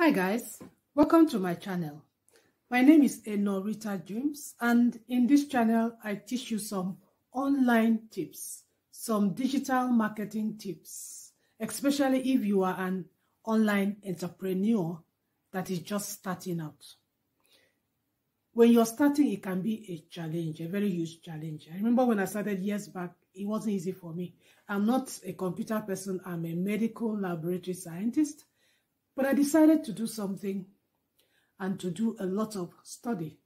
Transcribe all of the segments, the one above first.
Hi guys, welcome to my channel. My name is Enorita James and in this channel I teach you some online tips, some digital marketing tips, especially if you are an online entrepreneur that is just starting out. When you're starting, it can be a challenge, a very huge challenge. I remember when I started years back, it wasn't easy for me. I'm not a computer person, I'm a medical laboratory scientist. But I decided to do something and to do a lot of study.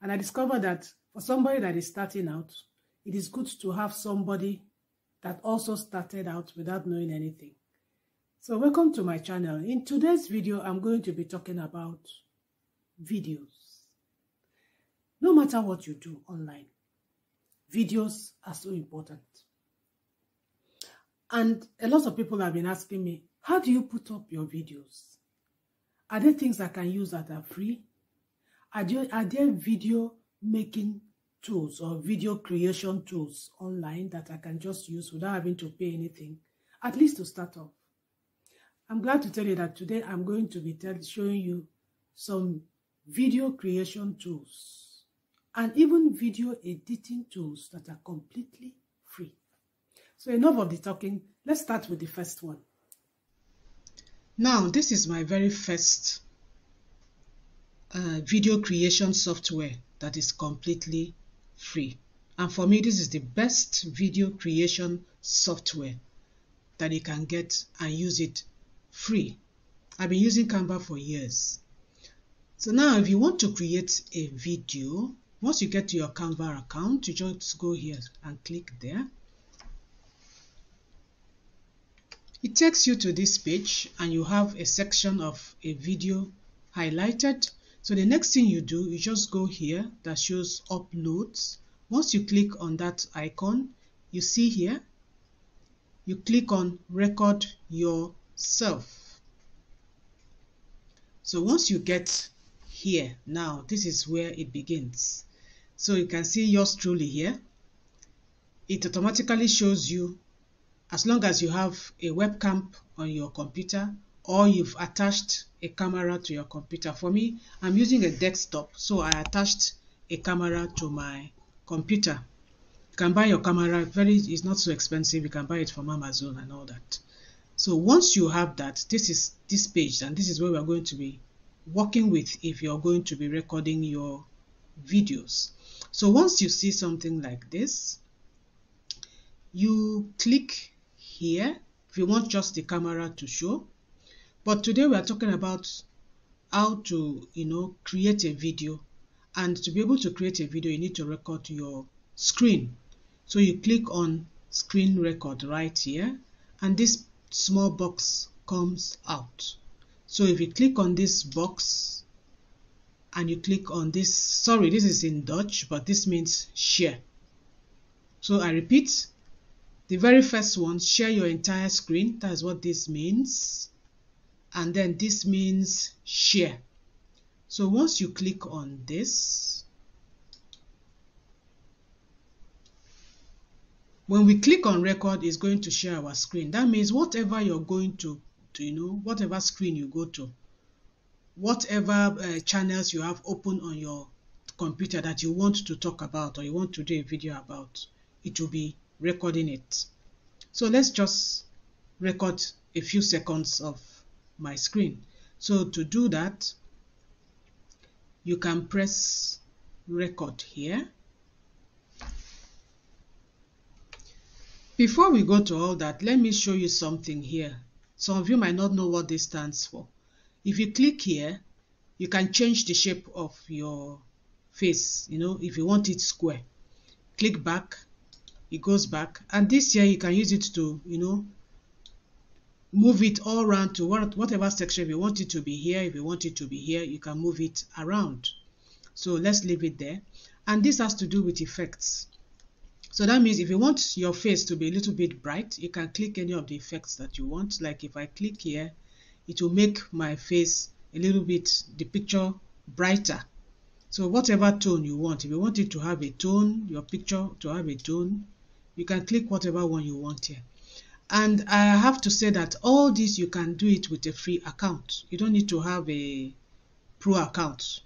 And I discovered that for somebody that is starting out, it is good to have somebody that also started out without knowing anything. So welcome to my channel. In today's video, I'm going to be talking about videos. No matter what you do online, videos are so important. And a lot of people have been asking me, how do you put up your videos? Are there things I can use that are free? Are there, are there video making tools or video creation tools online that I can just use without having to pay anything, at least to start off? I'm glad to tell you that today I'm going to be tell, showing you some video creation tools and even video editing tools that are completely free. So enough of the talking. Let's start with the first one. Now, this is my very first uh, video creation software that is completely free. And for me, this is the best video creation software that you can get and use it free. I've been using Canva for years. So now if you want to create a video, once you get to your Canva account, you just go here and click there. It takes you to this page and you have a section of a video highlighted. So the next thing you do, you just go here that shows uploads. Once you click on that icon, you see here, you click on record yourself. So once you get here, now this is where it begins. So you can see yours truly here. It automatically shows you as long as you have a webcam on your computer or you've attached a camera to your computer. For me, I'm using a desktop, so I attached a camera to my computer. You can buy your camera, very it's not so expensive, you can buy it from Amazon and all that. So once you have that, this is this page and this is where we're going to be working with if you're going to be recording your videos. So once you see something like this, you click here if you want just the camera to show. But today we are talking about how to, you know, create a video. And to be able to create a video, you need to record your screen. So you click on screen record right here and this small box comes out. So if you click on this box and you click on this, sorry, this is in Dutch, but this means share. So I repeat, the very first one, share your entire screen. That's what this means. And then this means share. So once you click on this, when we click on record, it's going to share our screen. That means whatever you're going to, to you know, whatever screen you go to, whatever uh, channels you have open on your computer that you want to talk about or you want to do a video about, it will be recording it. So let's just record a few seconds of my screen. So to do that, you can press record here. Before we go to all that, let me show you something here. Some of you might not know what this stands for. If you click here, you can change the shape of your face, you know, if you want it square. Click back it goes back. And this here you can use it to you know move it all around to whatever section you want it to be here if you want it to be here you can move it around. So let's leave it there. And this has to do with effects. So that means if you want your face to be a little bit bright you can click any of the effects that you want. Like if I click here it will make my face a little bit the picture brighter. So whatever tone you want if you want it to have a tone your picture to have a tone you can click whatever one you want here And I have to say that all this you can do it with a free account. You don't need to have a pro account.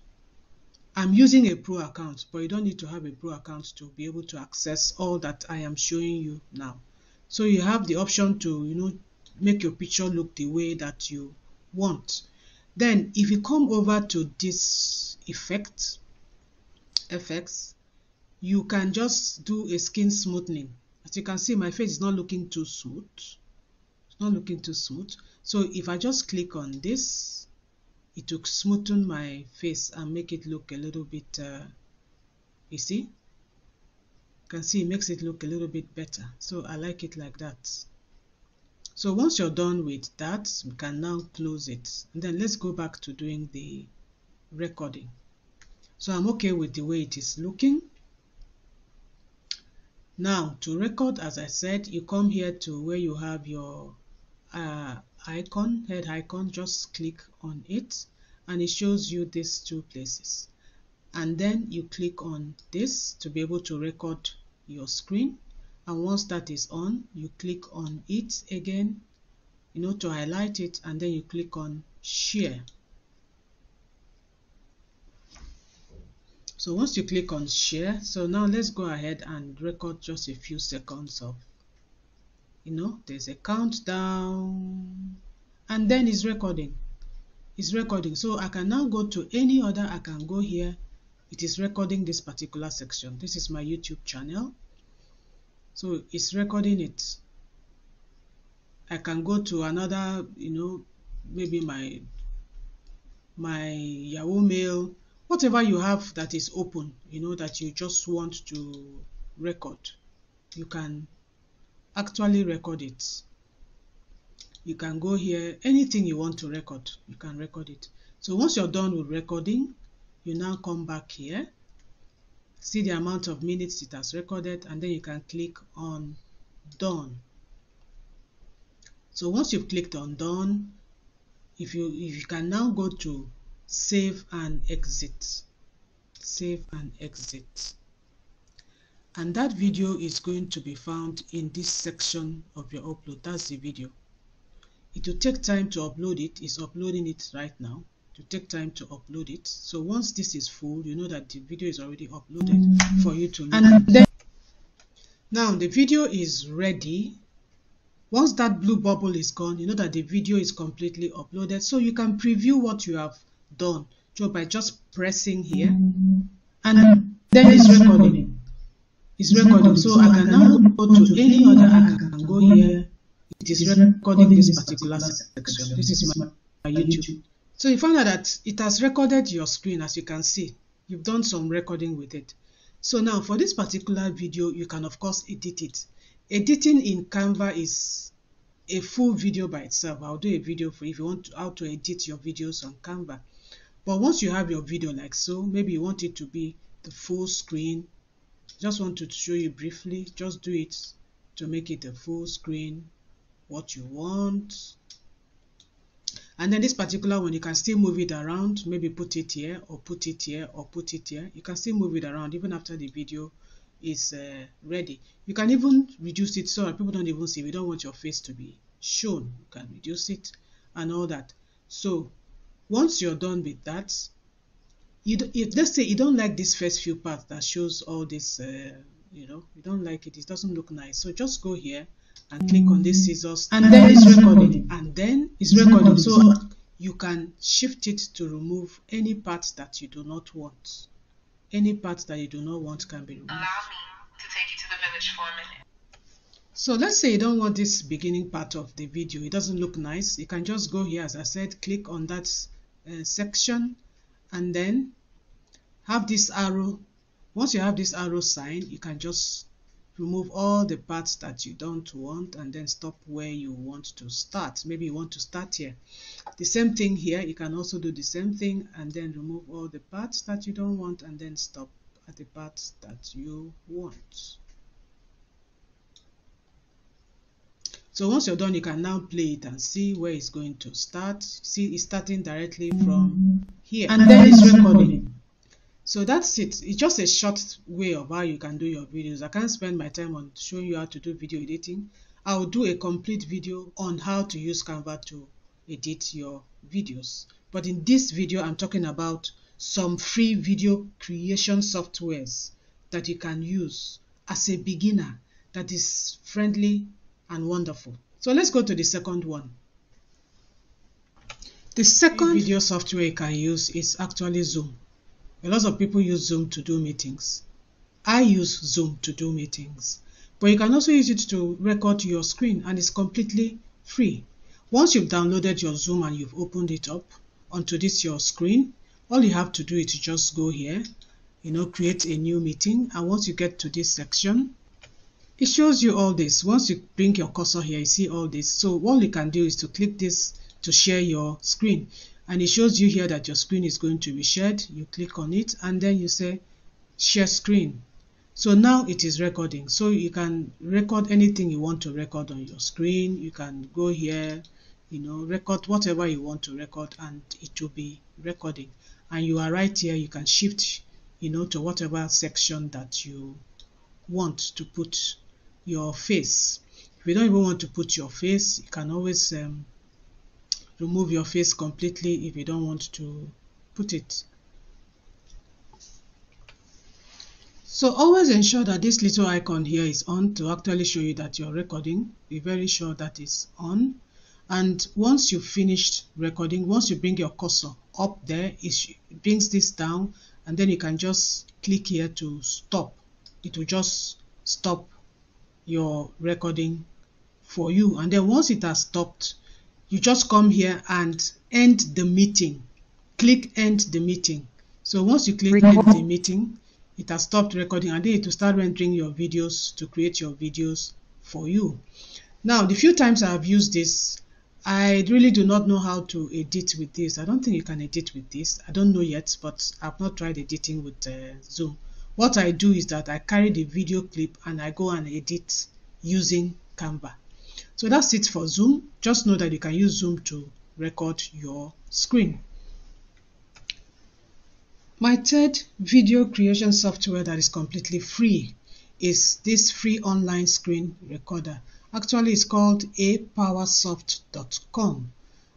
I'm using a pro account, but you don't need to have a pro account to be able to access all that I am showing you now. So you have the option to, you know, make your picture look the way that you want. Then if you come over to this effect, effects, you can just do a skin smoothing. As you can see, my face is not looking too smooth. It's not looking too smooth. So if I just click on this, it will smoothen my face and make it look a little bit, uh, you see? You can see it makes it look a little bit better. So I like it like that. So once you're done with that, we can now close it. And then let's go back to doing the recording. So I'm okay with the way it is looking. Now to record, as I said, you come here to where you have your uh, icon, head icon, just click on it and it shows you these two places. And then you click on this to be able to record your screen. And once that is on, you click on it again, you know, to highlight it and then you click on share. So once you click on share, so now let's go ahead and record just a few seconds of, you know, there's a countdown and then it's recording. It's recording. So I can now go to any other, I can go here. It is recording this particular section. This is my YouTube channel. So it's recording it. I can go to another, you know, maybe my my Yahoo Mail whatever you have that is open, you know, that you just want to record, you can actually record it. You can go here, anything you want to record, you can record it. So once you're done with recording, you now come back here, see the amount of minutes it has recorded, and then you can click on done. So once you've clicked on done, if you if you can now go to save and exit. Save and exit. And that video is going to be found in this section of your upload. That's the video. It will take time to upload it. It's uploading it right now. To take time to upload it. So once this is full you know that the video is already uploaded for you to and then now the video is ready. Once that blue bubble is gone you know that the video is completely uploaded. So you can preview what you have done so by just pressing here mm-hmm. and then it's recording. It's recording. so I can now go to any other I can go here. It is recording this particular section. this is my, my YouTube. So you find out that it has recorded your screen as you can see. You've done some recording with it. So now for this particular video you can of course edit it. Editing in Canva is a full video by itself. I'll do a video for if you want to, how to edit your videos on Canva but once you have your video like so, maybe you want it to be the full screen. Just want to show you briefly, just do it to make it a full screen, what you want. And then this particular one, you can still move it around, maybe put it here or put it here or put it here. You can still move it around even after the video is uh, ready. You can even reduce it so people don't even see. We don't want your face to be shown. You can reduce it and all that. So once you're done with that you if let's say you don't like this first few parts that shows all this uh, you know you don't like it it doesn't look nice. So just go here and click on this scissors and, and then it's recording and then it's, it's recording. recording so you can shift it to remove any parts that you do not want. Any parts that you do not want can be removed. Allow me to take you to the village for a minute. So let's say you don't want this beginning part of the video. It doesn't look nice. You can just go here as i said click on that uh, section and then have this arrow. Once you have this arrow sign you can just remove all the parts that you don't want and then stop where you want to start. Maybe you want to start here. The same thing here you can also do the same thing and then remove all the parts that you don't want and then stop at the parts that you want So once you're done, you can now play it and see where it's going to start. See, it's starting directly from here. And, then it's recording. So that's it. It's just a short way of how you can do your videos. I can't spend my time on showing you how to do video editing. I'll do a complete video on how to use Canva to edit your videos. But in this video, I'm talking about some free video creation softwares that you can use as a beginner that is friendly and wonderful. So let's go to the second one. The second video software you can use is actually Zoom. A lot of people use Zoom to do meetings. I use Zoom to do meetings. But you can also use it to record your screen and it's completely free. Once you've downloaded your Zoom and you've opened it up onto this your screen, all you have to do is to just go here, you know, create a new meeting. And once you get to this section, it shows you all this. Once you bring your cursor here, you see all this. So what you can do is to click this to share your screen. And it shows you here that your screen is going to be shared. You click on it and then you say share screen. So now it is recording. So you can record anything you want to record on your screen. You can go here, you know, record whatever you want to record and it will be recording. And you are right here, you can shift, you know, to whatever section that you want to put your face. If you don't even want to put your face, you can always um, remove your face completely if you don't want to put it. So always ensure that this little icon here is on to actually show you that you're recording. Be very sure that it's on. And once you've finished recording, once you bring your cursor up there, it brings this down and then you can just click here to stop. It will just stop your recording for you. And then once it has stopped, you just come here and end the meeting. Click end the meeting. So once you click end the meeting, it has stopped recording and then it will start rendering your videos to create your videos for you. Now, the few times I have used this, I really do not know how to edit with this. I don't think you can edit with this. I don't know yet, but I've not tried editing with uh, Zoom. What I do is that I carry the video clip and I go and edit using Canva. So that's it for Zoom. Just know that you can use Zoom to record your screen. My third video creation software that is completely free is this free online screen recorder. Actually, it's called apowersoft.com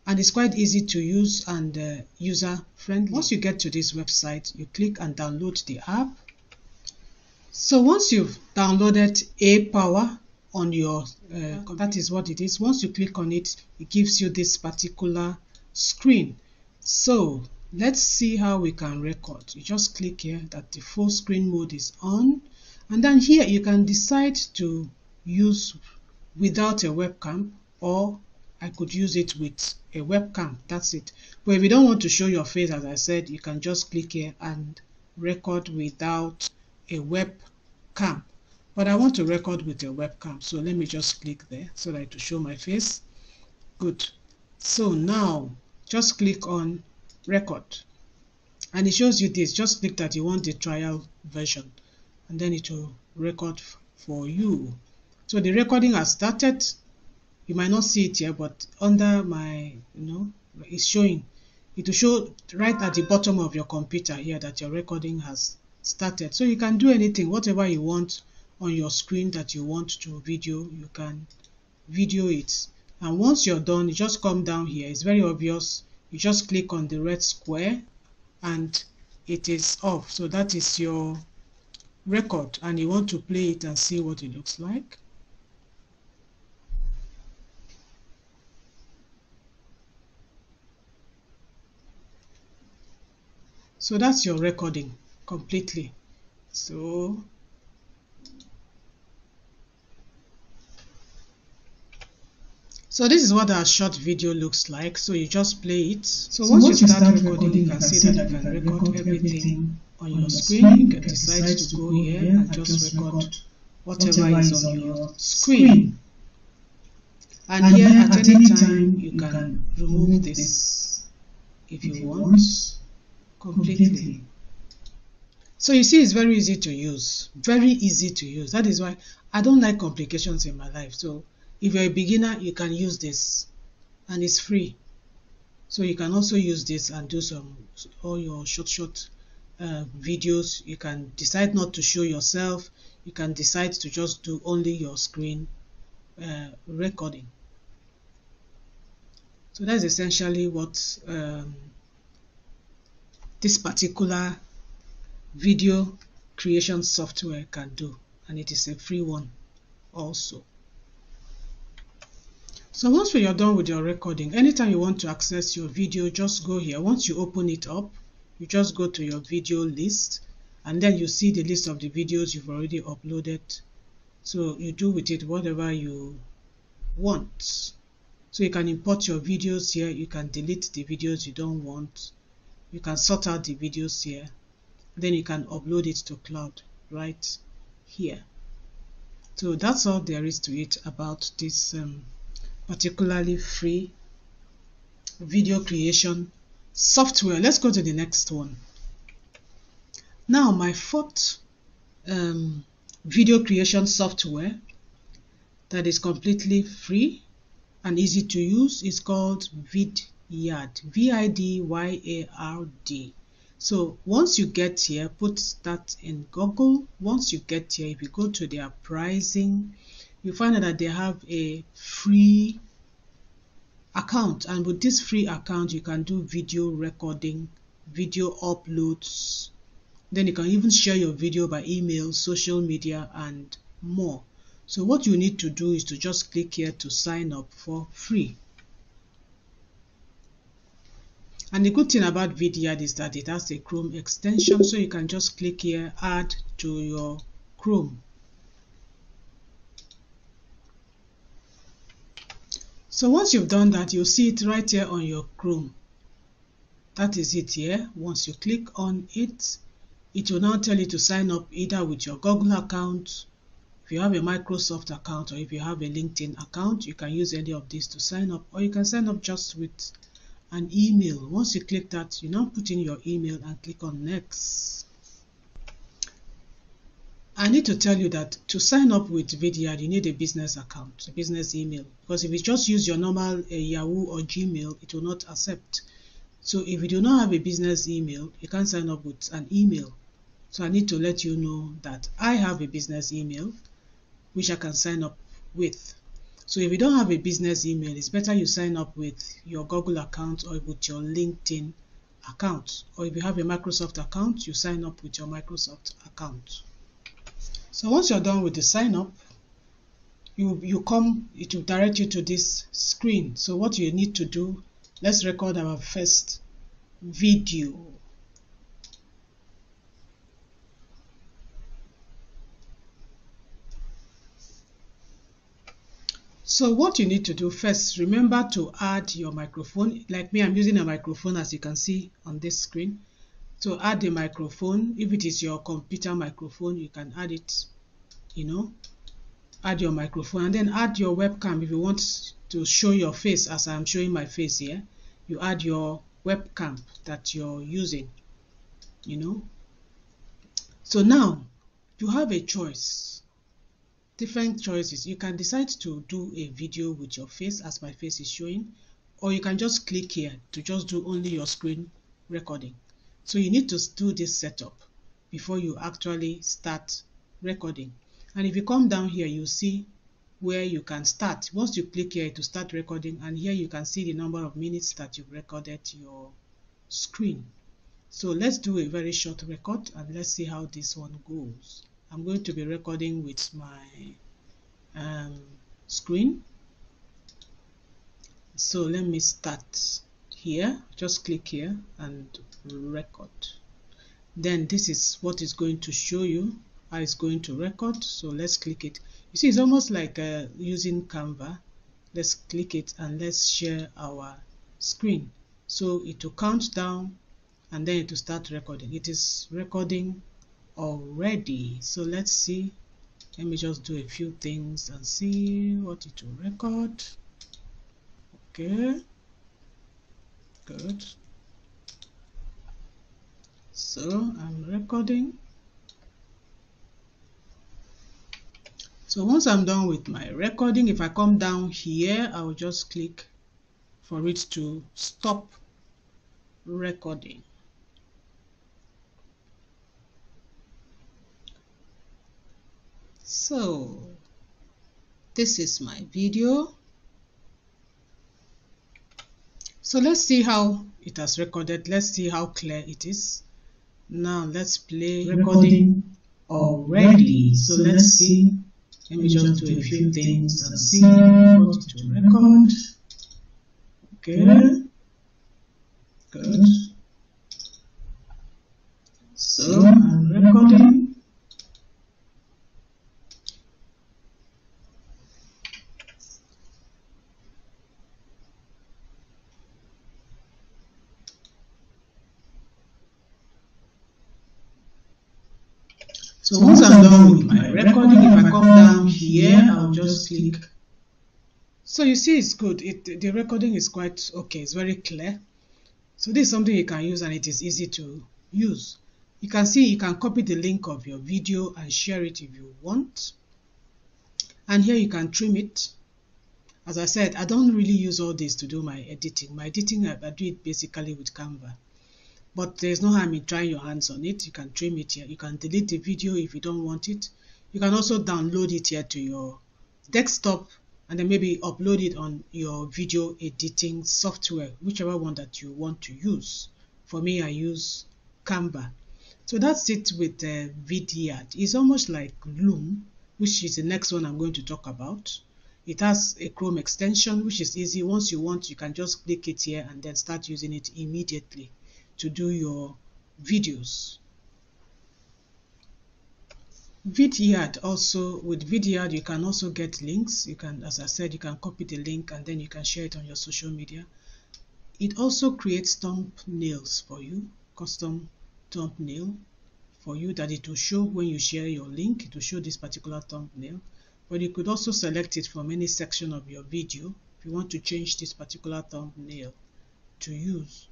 and it's quite easy to use and uh, user friendly. Once you get to this website, you click and download the app. So once you've downloaded A Power on your uh, that is what it is once you click on it it gives you this particular screen. So let's see how we can record. You just click here that the full screen mode is on and then here you can decide to use without a webcam or I could use it with a webcam. That's it. But if you don't want to show your face as I said you can just click here and record without a webcam. But I want to record with a webcam so let me just click there so that to show my face. Good. So now just click on record. And it shows you this. Just click that you want the trial version and then it will record for you. So the recording has started. You might not see it here but under my you know it's showing. It will show right at the bottom of your computer here that your recording has started. So you can do anything whatever you want on your screen that you want to video you can video it. And once you're done you just come down here. It's very obvious. You just click on the red square and it is off. So that is your record and you want to play it and see what it looks like. So that's your recording completely so So this is what our short video looks like. So you just play it. So, so once, once you start, start recording, recording, you can see that you can record, record everything on your screen. You can decide to go here and just record whatever is on your screen. And, and here at, at any time you can remove this if you want completely. So you see it's very easy to use. Very easy to use. That is why I don't like complications in my life. So if you're a beginner, you can use this and it's free. So you can also use this and do some all your short short uh, videos. You can decide not to show yourself. You can decide to just do only your screen uh, recording. So that's essentially what um, this particular video creation software can do and it is a free one also. So once you're done with your recording, anytime you want to access your video, just go here. Once you open it up, you just go to your video list and then you see the list of the videos you've already uploaded. So you do with it whatever you want. So you can import your videos here, you can delete the videos you don't want, you can sort out the videos here, then you can upload it to cloud right here. So that's all there is to it about this um, particularly free video creation software. Let's go to the next one. Now my fourth um, video creation software that is completely free and easy to use is called Vidyard. V-I-D-Y-A-R-D. So once you get here, put that in Google. Once you get here, if you go to their pricing, you find out that they have a free account. And with this free account, you can do video recording, video uploads. Then you can even share your video by email, social media, and more. So what you need to do is to just click here to sign up for free. And the good thing about Vidyard is that it has a Chrome extension, so you can just click here, add to your Chrome. So once you've done that, you'll see it right here on your Chrome. That is it here. Once you click on it, it will now tell you to sign up either with your Google account, if you have a Microsoft account, or if you have a LinkedIn account, you can use any of these to sign up, or you can sign up just with an email. Once you click that, you now put in your email and click on next. I need to tell you that to sign up with Vidyard, you need a business account, a business email. Because if you just use your normal uh, Yahoo or Gmail, it will not accept. So if you do not have a business email, you can't sign up with an email. So I need to let you know that I have a business email, which I can sign up with. So if you don't have a business email, it's better you sign up with your Google account or with your LinkedIn account. Or if you have a Microsoft account, you sign up with your Microsoft account. So once you're done with the sign up, you, you come, it will direct you to this screen. So what you need to do, let's record our first video. So what you need to do first, remember to add your microphone. Like me, I'm using a microphone as you can see on this screen. So add the microphone. If it is your computer microphone, you can add it, you know, add your microphone and then add your webcam if you want to show your face as I'm showing my face here. You add your webcam that you're using, you know. So now you have a choice different choices. You can decide to do a video with your face as my face is showing or you can just click here to just do only your screen recording. So you need to do this setup before you actually start recording. And if you come down here, you see where you can start. Once you click here to start recording and here you can see the number of minutes that you've recorded your screen. So let's do a very short record and let's see how this one goes. I'm going to be recording with my um, screen. So let me start here. Just click here and record. Then this is what is going to show you how it's going to record. So let's click it. You see it's almost like uh, using Canva. Let's click it and let's share our screen. So it will count down and then it will start recording. It is recording already. So let's see. Let me just do a few things and see what it will record. Okay. Good. So I'm recording. So once I'm done with my recording if I come down here I'll just click for it to stop recording So this is my video. So let's see how it has recorded. Let's see how clear it is. Now let's play recording already. So let's see. let me just do a few things and see what to record. okay. Good so I'm recording So once I'm done with my recording, if I come down here, I'll just click. So you see it's good. It, the recording is quite okay. It's very clear. So this is something you can use and it is easy to use. You can see you can copy the link of your video and share it if you want. And here you can trim it. As I said, I don't really use all this to do my editing. My editing, I, I do it basically with Canva but there's no harm in trying your hands on it you can trim it here you can delete the video if you don't want it you can also download it here to your desktop and then maybe upload it on your video editing software whichever one that you want to use. For me i use canva. So that's it with uh, it's almost like loom which is the next one i'm going to talk about. It has a chrome extension which is easy. Once you want you can just click it here and then start using it immediately to do your videos. Vidyard also with Vidyard you can also get links. You can as I said you can copy the link and then you can share it on your social media. It also creates thumbnails for you custom thumbnail for you that it will show when you share your link it will show this particular thumbnail. But you could also select it from any section of your video if you want to change this particular thumbnail to use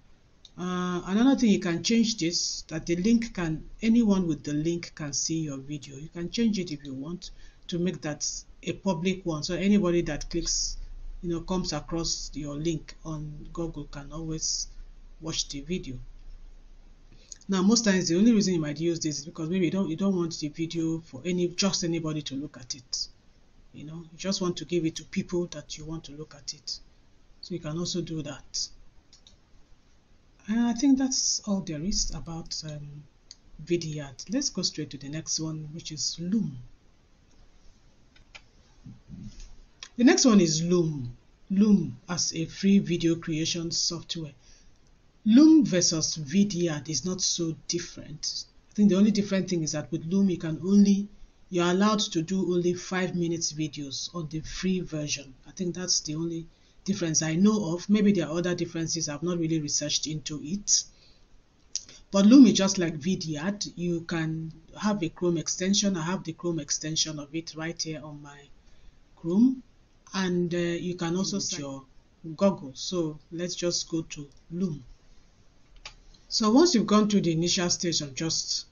uh, another thing you can change this that the link can anyone with the link can see your video. You can change it if you want to make that a public one. So anybody that clicks you know comes across your link on google can always watch the video. Now most times the only reason you might use this is because maybe you don't you don't want the video for any just anybody to look at it. You know you just want to give it to people that you want to look at it. So you can also do that I think that's all there is about um. Let's go straight to the next one, which is Loom. The next one is Loom. Loom as a free video creation software. Loom versus Vidyard is not so different. I think the only different thing is that with Loom you can only you're allowed to do only five minutes videos on the free version. I think that's the only difference I know of. Maybe there are other differences. I've not really researched into it. But Loom is just like Vidyard. You can have a Chrome extension. I have the Chrome extension of it right here on my Chrome. And uh, you can also set your Google. So let's just go to Loom. So once you've gone through the initial stage of just,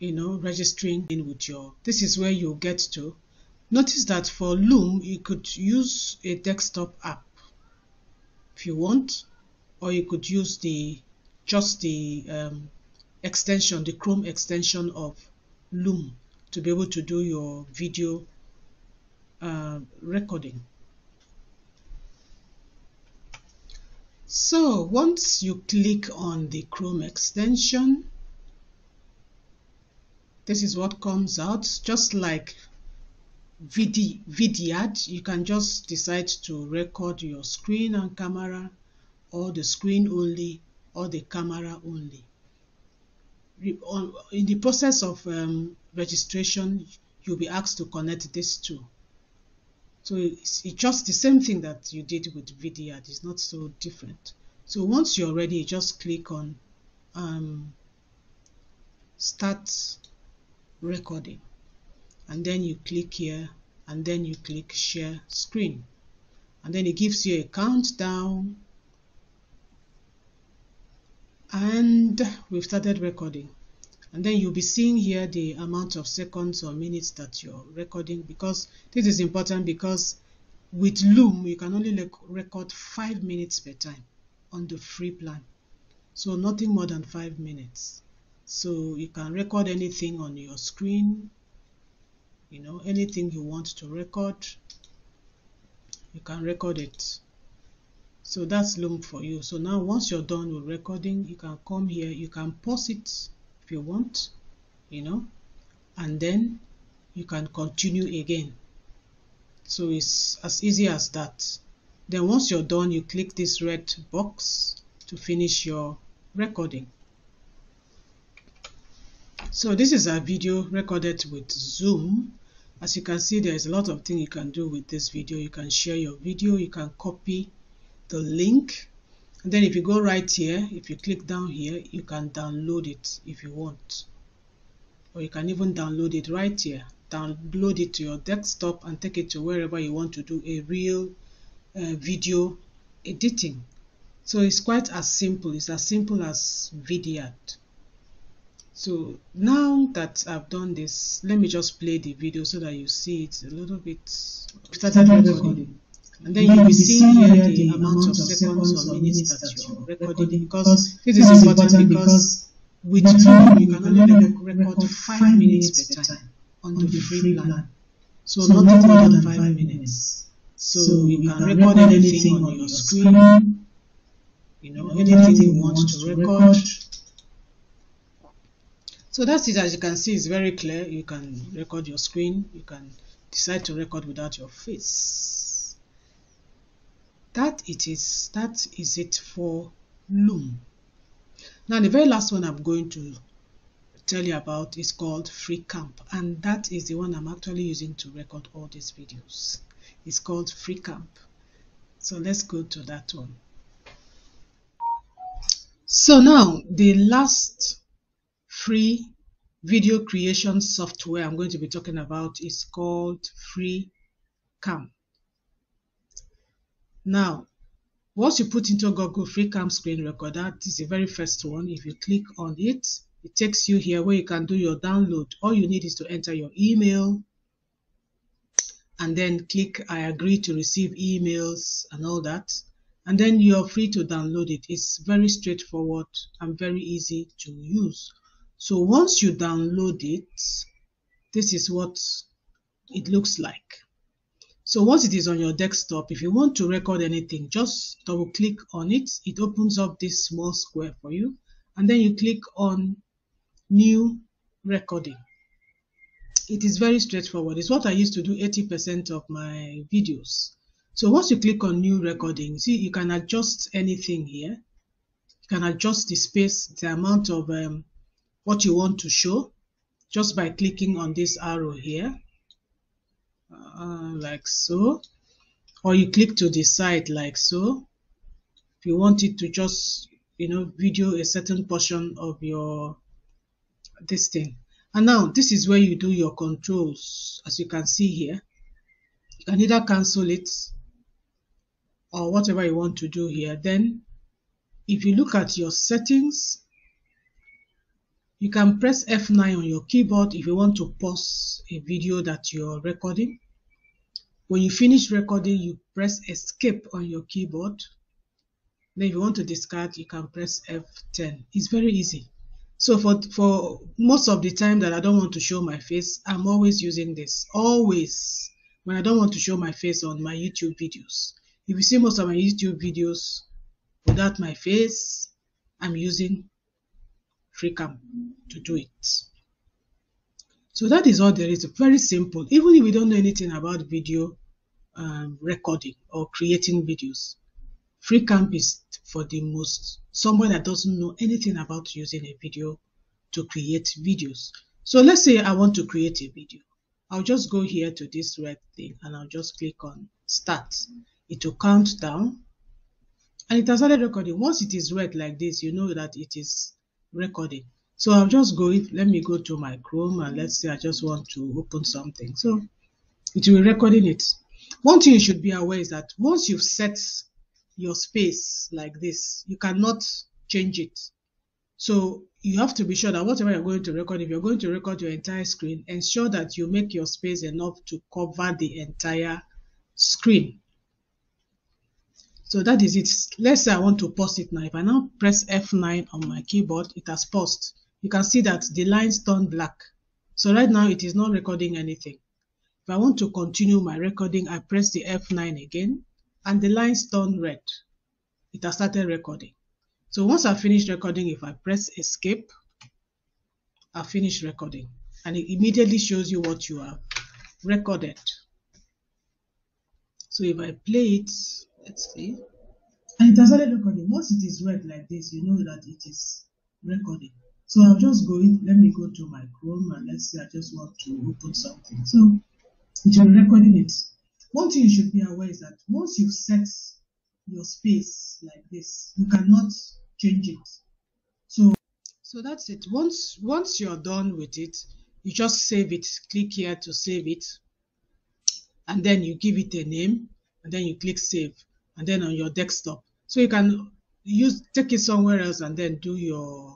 you know, registering in with your, this is where you get to. Notice that for Loom, you could use a desktop app if you want or you could use the just the um, extension the Chrome extension of Loom to be able to do your video uh, recording. So once you click on the Chrome extension this is what comes out. Just like Vidi Vidyard, you can just decide to record your screen and camera or the screen only or the camera only. In the process of um, registration, you'll be asked to connect these two. So it's, it's, just the same thing that you did with Vidyard. It's not so different. So once you're ready, you just click on um, Start Recording and then you click here and then you click share screen. And then it gives you a countdown. And we've started recording. And then you'll be seeing here the amount of seconds or minutes that you're recording because this is important because with Loom you can only record five minutes per time on the free plan. So nothing more than five minutes. So you can record anything on your screen you know anything you want to record you can record it. So that's loom for you. So now once you're done with recording you can come here you can pause it if you want you know and then you can continue again. So it's as easy as that. Then once you're done you click this red box to finish your recording. So this is a video recorded with zoom as you can see there's a lot of things you can do with this video. You can share your video you can copy the link. And then if you go right here if you click down here you can download it if you want. Or you can even download it right here. Download it to your desktop and take it to wherever you want to do a real uh, video editing. So it's quite as simple. It's as simple as Vidyard so now that I've done this let me just play the video so that you see it a little bit started recording. and then you will see here the amount of seconds or minutes that you're recording because this is important because with Loom you can only record 5 minutes per time on the free plan. so not more than 5 minutes. so you can record anything on your screen. you know anything you want to record so that's it as you can see it's very clear. You can record your screen. You can decide to record without your face. That it is that is it for loom. Now the very last one i'm going to tell you about is called FreeCam and that is the one i'm actually using to record all these videos. It's called FreeCam. So let's go to that one. So now the last free video creation software I'm going to be talking about is called FreeCam. Now, once you put into Google FreeCam screen recorder, this is the very first one. If you click on it, it takes you here where you can do your download. All you need is to enter your email and then click I agree to receive emails and all that. And then you're free to download it. It's very straightforward and very easy to use. So once you download it, this is what it looks like. So once it is on your desktop, if you want to record anything, just double click on it. It opens up this small square for you. And then you click on new recording. It is very straightforward. It's what I used to do 80% of my videos. So once you click on new recording, see you can adjust anything here. You can adjust the space, the amount of um, what you want to show just by clicking on this arrow here. Uh, like so. Or you click to the side like so. If you want it to just you know video a certain portion of your this thing. And now this is where you do your controls as you can see here. You can either cancel it or whatever you want to do here. Then if you look at your settings you can press F9 on your keyboard if you want to pause a video that you're recording. When you finish recording, you press escape on your keyboard. Then if you want to discard, you can press F10. It's very easy. So for, for most of the time that I don't want to show my face, I'm always using this. Always. When I don't want to show my face on my YouTube videos. If you see most of my YouTube videos without my face, I'm using FreeCam to do it. So that is all there is. Very simple. Even if we don't know anything about video um, recording or creating videos, FreeCam is for the most someone that doesn't know anything about using a video to create videos. So let's say I want to create a video. I'll just go here to this red thing and I'll just click on start. It will count down and it has started recording. Once it is red like this, you know that it is recording. So I'll just go, let me go to my Chrome and let's say I just want to open something. So it will be recording it. One thing you should be aware is that once you've set your space like this, you cannot change it. So you have to be sure that whatever you're going to record, if you're going to record your entire screen, ensure that you make your space enough to cover the entire screen. So that is it. Let's say I want to pause it now. If I now press F9 on my keyboard, it has paused. You can see that the lines turn black. So right now it is not recording anything. If I want to continue my recording, I press the F9 again and the lines turn red. It has started recording. So once I finish recording, if I press escape, I finish recording and it immediately shows you what you have recorded. So if I play it, let's see, and it has already recording. Once it is red like this, you know that it is recording. So I'll just go in, let me go to my Chrome and let's see, I just want to open something. So it will recording it. One thing you should be aware is that once you've set your space like this, you cannot change it. So so that's it. Once once you're done with it, you just save it. Click here to save it. And then you give it a name and then you click save and then on your desktop. So you can use take it somewhere else and then do your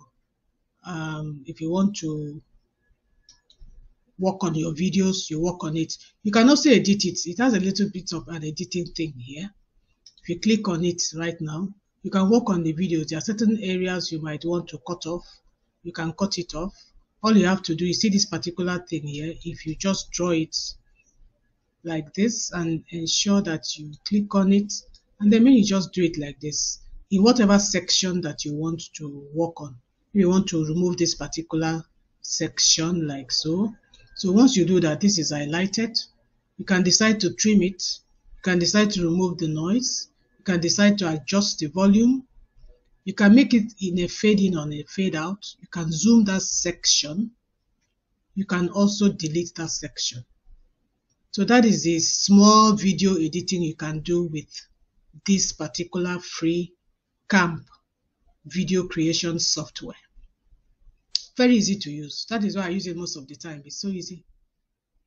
um, if you want to work on your videos, you work on it. You can also edit it. It has a little bit of an editing thing here. If you click on it right now, you can work on the videos. There are certain areas you might want to cut off. You can cut it off. All you have to do is see this particular thing here. If you just draw it like this and ensure that you click on it, and then you just do it like this in whatever section that you want to work on you want to remove this particular section like so. So once you do that, this is highlighted. You can decide to trim it. You can decide to remove the noise. You can decide to adjust the volume. You can make it in a fade in or a fade out. You can zoom that section. You can also delete that section. So that is a small video editing you can do with this particular free camp video creation software. Very easy to use. That is why I use it most of the time. It's so easy.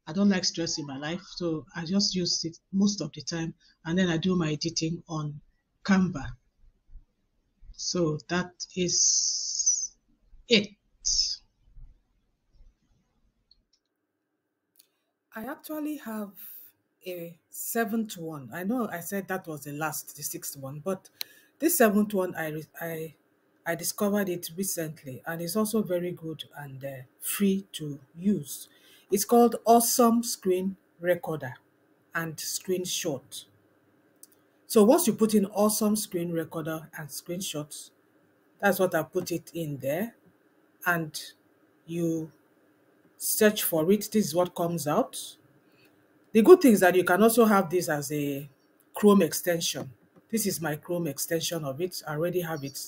I don't like stress in my life, so I just use it most of the time, and then I do my editing on Canva. So that is it. I actually have a seventh one. I know I said that was the last, the sixth one, but this seventh one I I I discovered it recently and it's also very good and uh, free to use. It's called Awesome Screen Recorder and Screenshot. So once you put in Awesome Screen Recorder and Screenshots, that's what I put it in there and you search for it. This is what comes out. The good thing is that you can also have this as a Chrome extension. This is my Chrome extension of it. I already have it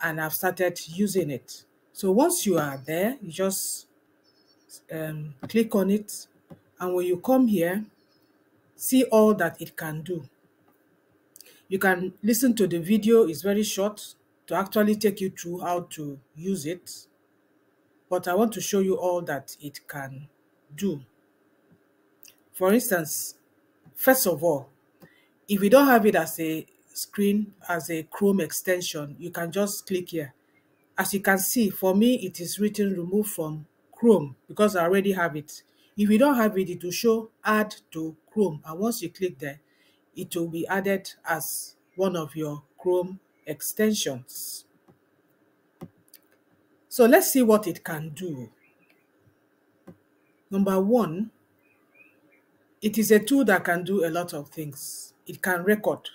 and I've started using it. So once you are there, you just um, click on it and when you come here, see all that it can do. You can listen to the video, it's very short to actually take you through how to use it. But I want to show you all that it can do. For instance, first of all, if you don't have it as a screen as a Chrome extension, you can just click here. As you can see, for me, it is written remove from Chrome because I already have it. If you don't have it, it will show add to Chrome. And once you click there, it will be added as one of your Chrome extensions. So let's see what it can do. Number one, it is a tool that can do a lot of things. It can record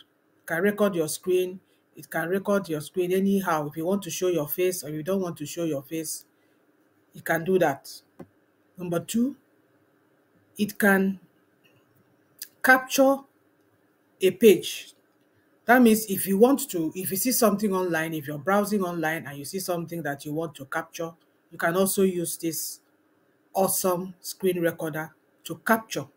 can record your screen. It can record your screen anyhow. If you want to show your face or you don't want to show your face, you can do that. Number two, it can capture a page. That means if you want to, if you see something online, if you're browsing online and you see something that you want to capture, you can also use this awesome screen recorder to capture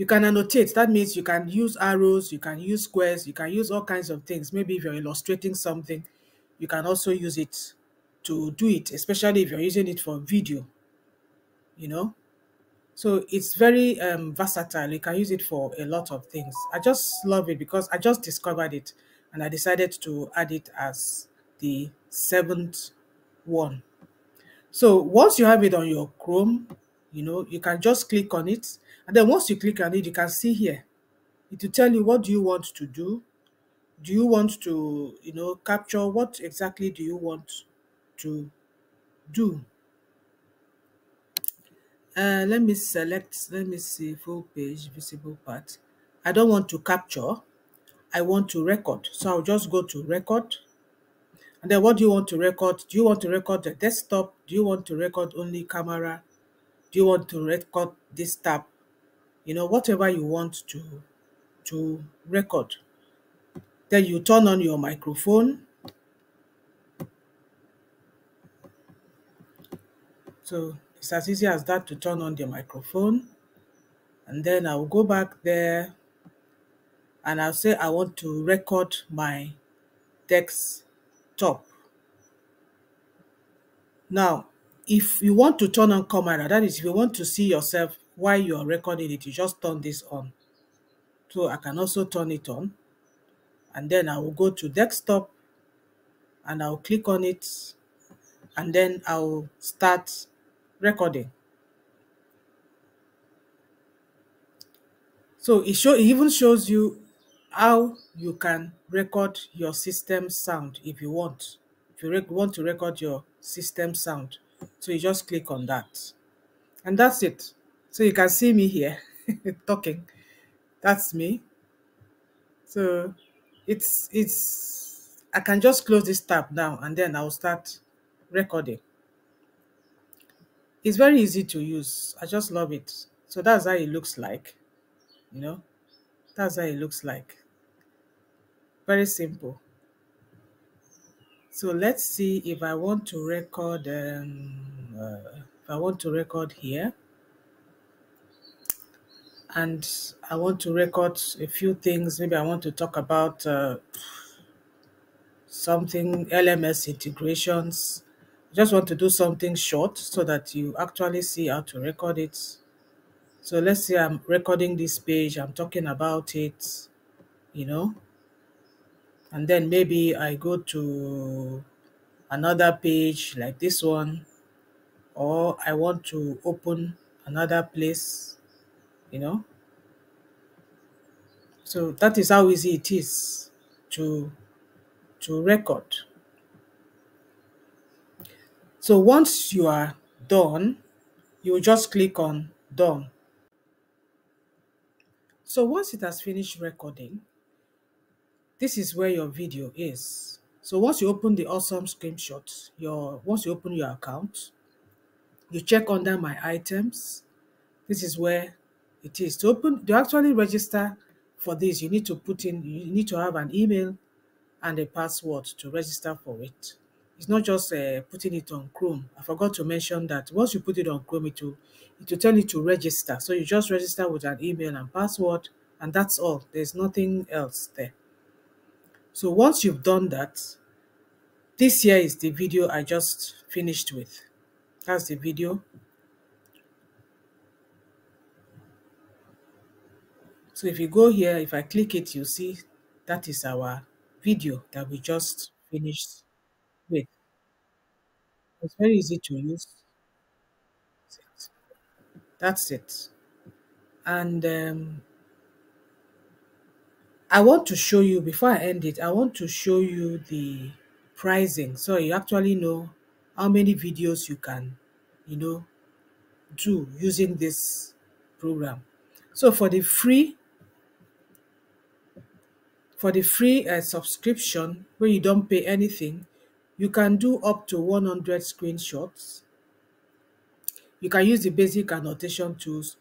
you can annotate. That means you can use arrows, you can use squares, you can use all kinds of things. Maybe if you're illustrating something, you can also use it to do it, especially if you're using it for video, you know. So it's very um, versatile. You can use it for a lot of things. I just love it because I just discovered it and I decided to add it as the seventh one. So once you have it on your Chrome, you know, you can just click on it and then once you click on it, you can see here, it will tell you what do you want to do. Do you want to, you know, capture what exactly do you want to do? Uh, let me select, let me see, full page, visible part. I don't want to capture. I want to record. So I'll just go to record. And then what do you want to record? Do you want to record the desktop? Do you want to record only camera? Do you want to record this tab? You know, whatever you want to, to record. Then you turn on your microphone. So it's as easy as that to turn on the microphone. And then I'll go back there and I'll say I want to record my desktop. Now, if you want to turn on camera, that is if you want to see yourself while you're recording it, you just turn this on. So I can also turn it on. And then I will go to desktop and I'll click on it and then I'll start recording. So it show it even shows you how you can record your system sound if you want. If you want to record your system sound. So you just click on that. And that's it. So you can see me here talking. That's me. So it's it's I can just close this tab now and then I'll start recording. It's very easy to use. I just love it. So that's how it looks like. You know, that's how it looks like. Very simple. So let's see if I want to record, um, uh, if I want to record here, and I want to record a few things. Maybe I want to talk about uh, something LMS integrations. I just want to do something short so that you actually see how to record it. So let's say I'm recording this page, I'm talking about it, you know, and then maybe I go to another page like this one, or I want to open another place, you know. So that is how easy it is to to record. So once you are done, you just click on done. So once it has finished recording, this is where your video is. So once you open the awesome screenshot, your once you open your account, you check under my items. This is where it is. To open, to actually register for this, you need to put in, you need to have an email and a password to register for it. It's not just uh, putting it on Chrome. I forgot to mention that once you put it on Chrome, it will, it will tell you to register. So you just register with an email and password, and that's all. There's nothing else there. So once you've done that, this here is the video I just finished with. That's the video. So if you go here, if I click it, you see that is our video that we just finished with. It's very easy to use. That's it. And um, I want to show you, before I end it, I want to show you the pricing. So you actually know how many videos you can, you know, do using this program. So for the free for the free uh, subscription, where you don't pay anything, you can do up to 100 screenshots. You can use the basic annotation tools,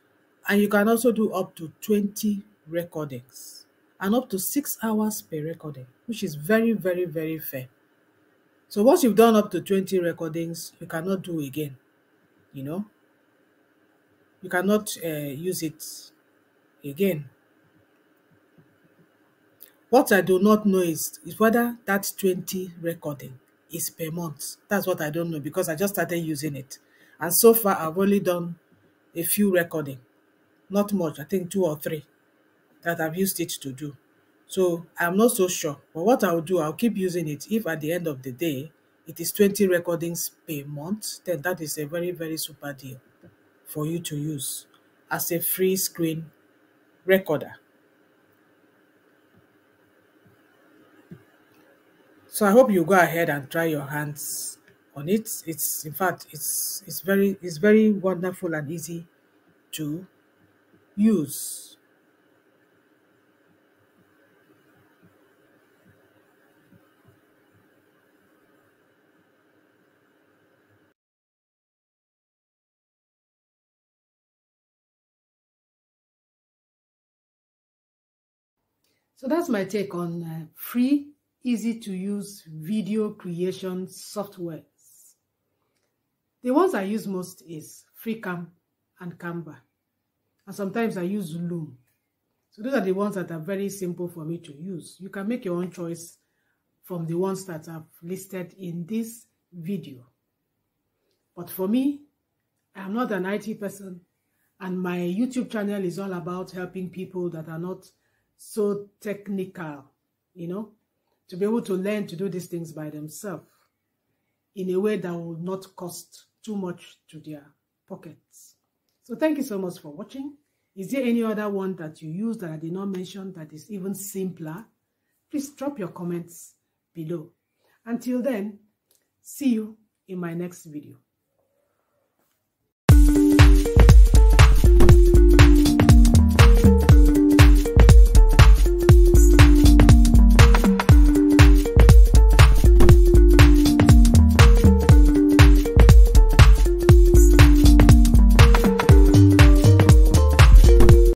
and you can also do up to 20 recordings and up to six hours per recording, which is very, very, very fair. So once you've done up to 20 recordings, you cannot do again, you know. You cannot uh, use it again. What I do not know is, is whether that 20 recording is per month. That's what I don't know because I just started using it. And so far, I've only done a few recording. Not much, I think two or three that I've used it to do. So I'm not so sure. But what I'll do, I'll keep using it. If at the end of the day, it is 20 recordings per month, then that is a very, very super deal for you to use as a free screen recorder. So I hope you go ahead and try your hands on it. It's in fact it's it's very it's very wonderful and easy to use. So that's my take on uh, free, easy to use video creation softwares. The ones I use most is FreeCam and Canva. And sometimes I use Loom. So those are the ones that are very simple for me to use. You can make your own choice from the ones that I've listed in this video. But for me, I'm not an IT person and my YouTube channel is all about helping people that are not so technical, you know, to be able to learn to do these things by themselves in a way that will not cost too much to their pockets. So thank you so much for watching. Is there any other one that you use that I did not mention that is even simpler? Please drop your comments below. Until then, see you in my next video.